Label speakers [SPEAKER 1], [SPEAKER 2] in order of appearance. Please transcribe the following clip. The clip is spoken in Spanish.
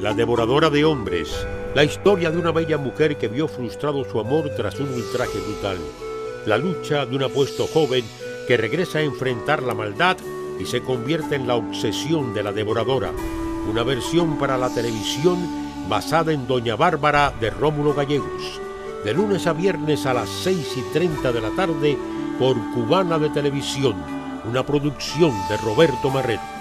[SPEAKER 1] La devoradora de hombres, la historia de una bella mujer que vio frustrado su amor tras un ultraje brutal, la lucha de un apuesto joven que regresa a enfrentar la maldad y se convierte en la obsesión de la devoradora, una versión para la televisión basada en Doña Bárbara de Rómulo Gallegos, de lunes a viernes a las 6 y 30 de la tarde por Cubana de Televisión, una producción de Roberto Marrero.